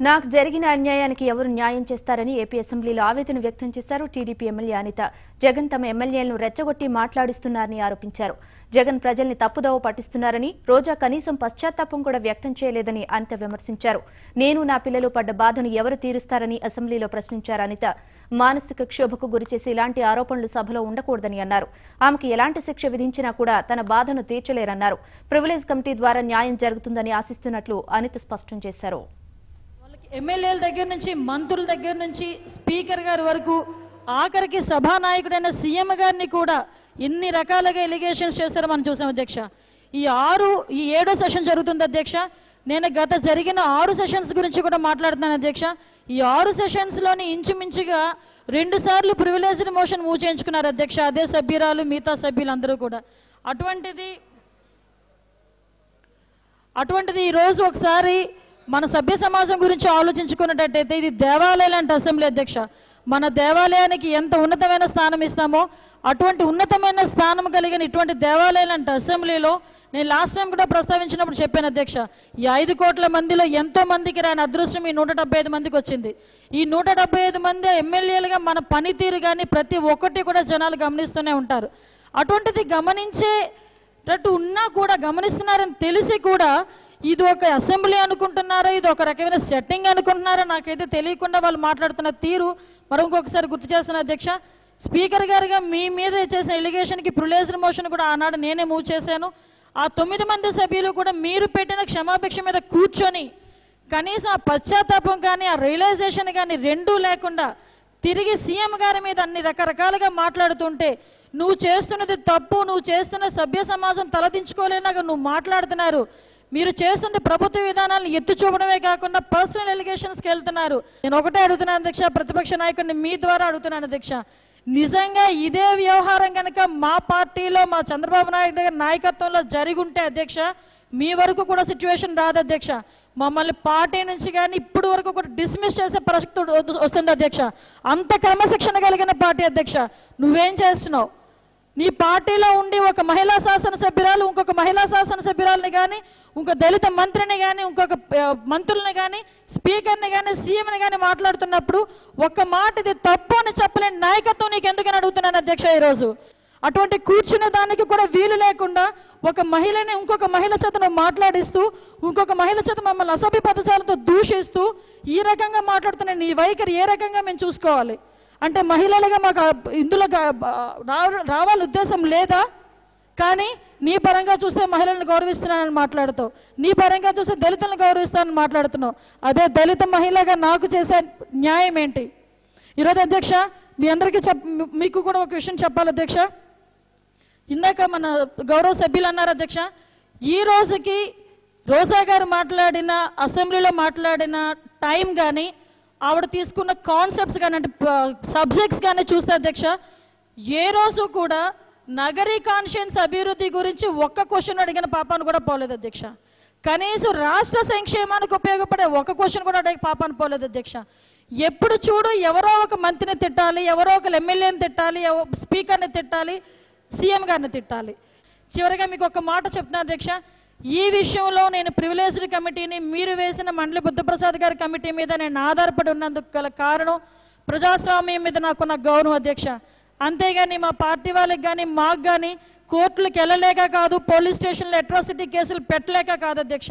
నాకు జరిగిన అన్యాయానికి ఎవరు న్యాయం చేస్తారని ఏపీ అసెంబ్లీలో ఆవేదన వ్యక్తం చేశారు టీడీపీ ఎమ్మెల్యే అనిత. జగన్ తమ ఎమ్మెల్యేలను రెచ్చగొట్టి మాట్లాడిస్తున్నారని ఆరోపించారు. జగన్ ప్రజల్ని తప్పుదోవ పట్టిస్తున్నారని రోజా కనీసం పశ్చాత్తాపం కూడా వ్యక్తం చేయలేదని అనిత విమర్శించారు. నేను నా పిల్లలు పడ్డ బాధను ఎవరు తీరుస్తారని అసెంబ్లీలో ప్రశ్నించారు అనిత. మానసిక క్షోభకు గురిచేసి ఇలాంటి ఆరోపణలు సభలో ఉండకూడదని అన్నారు. ఆమెకు ఎలాంటి శిక్ష విధించినా కూడా తన బాధను తీర్చలేరన్నారు. ప్రివిలేజ్ కమిటీ ద్వారా న్యాయం జరుగుతుందని ఆశిస్తున్నట్లు అనిత స్పష్టం చేశారు. ఎమ్మెల్యేల దగ్గర నుంచి మంత్రుల దగ్గర నుంచి స్పీకర్ గారి వరకు ఆఖరికి సభానాయకుడైన సీఎం గారిని కూడా ఎన్ని రకాలుగా ఎలిగేషన్స్ చేశారు మనం చూసాం అధ్యక్ష. ఈ ఆరు ఈ ఏడో సెషన్ జరుగుతుంది అధ్యక్ష. నేను గత జరిగిన ఆరు సెషన్స్ గురించి కూడా మాట్లాడుతున్నాను అధ్యక్ష. ఈ ఆరు సెషన్స్లోని ఇంచుమించుగా రెండు సార్లు ప్రివిలేజ్డ్ మోషన్ మూవ్ చేయించుకున్నారు అధ్యక్ష. అదే సభ్యురాలు మిగతా సభ్యులందరూ కూడా. అటువంటిది అటువంటిది ఈరోజు ఒకసారి మన సభ్య సమాజం గురించి ఆలోచించుకున్నట్టయితే ఇది దేవాలయం లాంటి అసెంబ్లీ అధ్యక్ష. మన దేవాలయానికి ఎంత ఉన్నతమైన స్థానం ఇస్తామో అటువంటి ఉన్నతమైన స్థానం కలిగిన ఇటువంటి దేవాలయం లాంటి అసెంబ్లీలో నేను లాస్ట్ టైం కూడా ప్రస్తావించినప్పుడు చెప్పాను అధ్యక్ష ఈ ఐదు కోట్ల మందిలో ఎంతో మందికి రాని అదృష్టం ఈ నూట డెబ్బై ఐదు మందికి వచ్చింది. ఈ నూట డెబ్బై ఐదు మంది ఎమ్మెల్యేలుగా మన పనితీరు కానీ ప్రతి ఒక్కటి కూడా జనాలు గమనిస్తూనే ఉంటారు. అటువంటిది గమనించేటట్టు ఉన్నా కూడా గమనిస్తున్నారని తెలిసి కూడా ఇది ఒక అసెంబ్లీ అనుకుంటున్నారా? ఇది ఒక రకమైన సెట్టింగ్ అనుకుంటున్నారా? నాకైతే తెలియకుండా వాళ్ళు మాట్లాడుతున్న తీరు మరి ఇంకొకసారి గుర్తు చేస్తున్న అధ్యక్ష. స్పీకర్ గారుగా మీ మీద చేసిన ఎలిగేషన్కి ప్రిలేజర్ మోషన్ కూడా ఆనాడు నేనే మూవ్ చేశాను. ఆ తొమ్మిది మంది సభ్యులు కూడా మీరు పెట్టిన క్షమాభిక్ష మీద కూర్చొని కనీసం ఆ పశ్చాత్తాపం కానీ ఆ రియలైజేషన్ కానీ రెండూ లేకుండా తిరిగి సీఎం గారి మీద అన్ని రకరకాలుగా మాట్లాడుతుంటే నువ్వు చేస్తున్నది తప్పు నువ్వు చేస్తున్న సభ్య సమాజం తలదించుకోలేనాక నువ్వు మాట్లాడుతున్నారు. మీరు చేస్తుంది ప్రభుత్వ విధానాలను ఎత్తి చూపడమే కాకుండా పర్సనల్ ఎలిగేషన్స్కి వెళ్తున్నారు. నేను ఒకటే అడుగుతున్నాను అధ్యక్ష ప్రతిపక్ష నాయకుడిని మీ ద్వారా అడుగుతున్నాను అధ్యక్ష. నిజంగా ఇదే వ్యవహారం కనుక మా పార్టీలో మా చంద్రబాబు నాయుడు నాయకత్వంలో జరిగుంటే ఉంటే అధ్యక్ష మీ వరకు కూడా సిచ్యువేషన్ రాదు అధ్యక్ష. మమ్మల్ని పార్టీ నుంచి కానీ ఇప్పుడు వరకు కూడా డిస్మిస్ చేసే పరిస్థితి వస్తుంది అధ్యక్ష. అంత క్రమశిక్షణ కలిగిన పార్టీ అధ్యక్ష. నువ్వేం చేస్తున్నావు? నీ పార్టీలో ఉండి ఒక మహిళా శాసనసభ్యురాలు ఇంకొక మహిళా శాసనసభ్యురాలని కానీ ఇంకొక దళిత మంత్రిని కానీ ఇంకొక మంత్రుల్ని కానీ స్పీకర్ని కానీ సీఎంని కానీ మాట్లాడుతున్నప్పుడు ఒక్క మాట ఇది తప్పు అని చెప్పలేని నాయకత్వం నీకు ఎందుకని అడుగుతున్నాను అధ్యక్ష ఈరోజు. అటువంటి కూర్చున్న దానికి కూడా వీలు లేకుండా ఒక మహిళని ఇంకొక మహిళ చేత నువ్వు మాట్లాడిస్తూ ఇంకొక మహిళ చేత మమ్మల్ని అసభ్య పదజాలతో దూషిస్తూ ఈ రకంగా మాట్లాడుతున్న నీ వైఖరి ఏ రకంగా మేము చూసుకోవాలి? అంటే మహిళలుగా మాకు ఇందులో రావాలని రావాల ఉద్దేశం లేదా? కానీ నీ పరంగా చూస్తే మహిళలను గౌరవిస్తున్నానని మాట్లాడుతావు నీ పరంగా చూస్తే దళితులను గౌరవిస్తానని మాట్లాడుతున్నావు. అదే దళిత మహిళగా నాకు చేసే న్యాయం ఏంటి? ఈరోజు అధ్యక్ష మీ అందరికీ చెప్ మీకు కూడా ఒక విషయం చెప్పాలి అధ్యక్ష. ఇందాక మన గౌరవ సభ్యులు అన్నారు అధ్యక్ష ఈ రోజుకి రోజా గారు మాట్లాడిన అసెంబ్లీలో మాట్లాడిన టైం కానీ ఆవిడ తీసుకున్న కాన్సెప్ట్స్ కానీ అంటే సబ్జెక్ట్స్ కానీ చూస్తే అధ్యక్ష ఏ రోజు కూడా నగరీ కాన్షియన్స్ అభివృద్ధి గురించి ఒక్క క్వశ్చన్ అడిగిన పాపాను కూడా పోలేదు అధ్యక్ష. కనీసం రాష్ట్ర సంక్షేమానికి ఉపయోగపడే ఒక క్వశ్చన్ కూడా అడిగి పాపాను పోలేదు అధ్యక్ష. ఎప్పుడు చూడు ఎవరో ఒక మంత్రిని తిట్టాలి ఎవరో ఒక ఎమ్మెల్యేని తిట్టాలి స్పీకర్ని తిట్టాలి సీఎం గారిని తిట్టాలి. చివరిగా మీకు ఒక మాట చెప్తున్నా అధ్యక్ష ఈ విషయంలో నేను ప్రివిలేజ్డ్ కమిటీని మీరు వేసిన మండలి బుద్ధప్రసాద్ గారి కమిటీ మీద నేను ఆధారపడి ఉన్నందుకు గల కారణం ప్రజాస్వామ్యం మీద నాకున్న గౌరవం అధ్యక్ష. అంతేగాని మా పార్టీ వాళ్ళకి కానీ మాకు కానీ కోర్టులకు వెళ్ళలేక కాదు పోలీస్ స్టేషన్లో అట్రాసిటీ కేసులు పెట్టలేక కాదు అధ్యక్ష.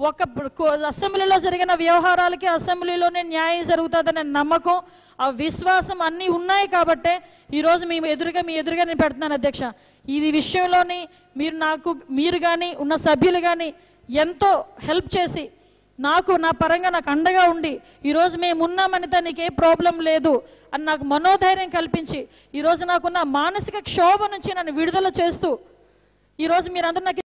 ఒక కో- అసెంబ్లీలో జరిగిన వ్యవహారాలకి అసెంబ్లీలోనే న్యాయం జరుగుతుందనే నమ్మకం ఆ విశ్వాసం అన్నీ ఉన్నాయి కాబట్టే ఈరోజు మీ ఎదురుగా మీ ఎదురుగా నేను పెడుతున్నాను అధ్యక్ష. ఇది విషయంలోని మీరు నాకు మీరు కానీ ఉన్న సభ్యులు కానీ ఎంతో హెల్ప్ చేసి నాకు నా పరంగా నాకు అండగా ఉండి ఈరోజు మేము ఉన్నామనితే నీకు ఏ ప్రాబ్లం లేదు అని నాకు మనోధైర్యం కల్పించి ఈరోజు నాకున్న మానసిక క్షోభ నుంచి నన్ను విడుదల చేస్తూ ఈరోజు మీరందరూ నాకు